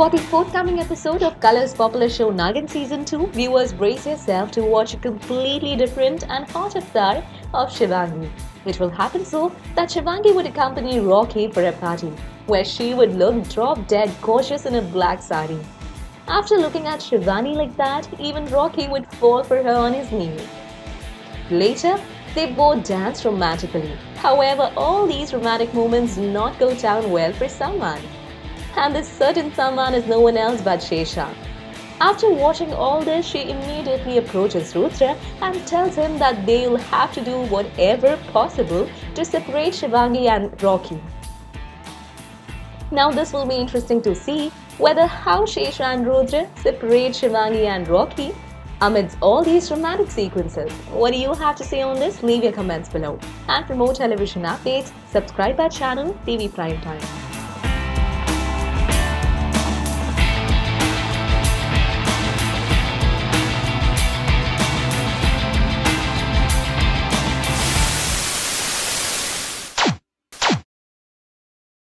For the forthcoming episode of Colors popular show Naagin Season 2, viewers brace yourself to watch a completely different and hot avatar of Shivangi. It will happen so that Shivangi would accompany Rocky for a party, where she would look drop dead gorgeous in a black sari. After looking at Shivani like that, even Rocky would fall for her on his knee. Later, they both danced romantically. However, all these romantic moments not go down well for someone and this certain someone is no one else but Shesha. After watching all this, she immediately approaches Rudra and tells him that they'll have to do whatever possible to separate Shivangi and Rocky. Now this will be interesting to see whether how Shesha and Rudra separate Shivangi and Rocky amidst all these romantic sequences. What do you have to say on this? Leave your comments below. And for more television updates, subscribe our channel TV Prime Time.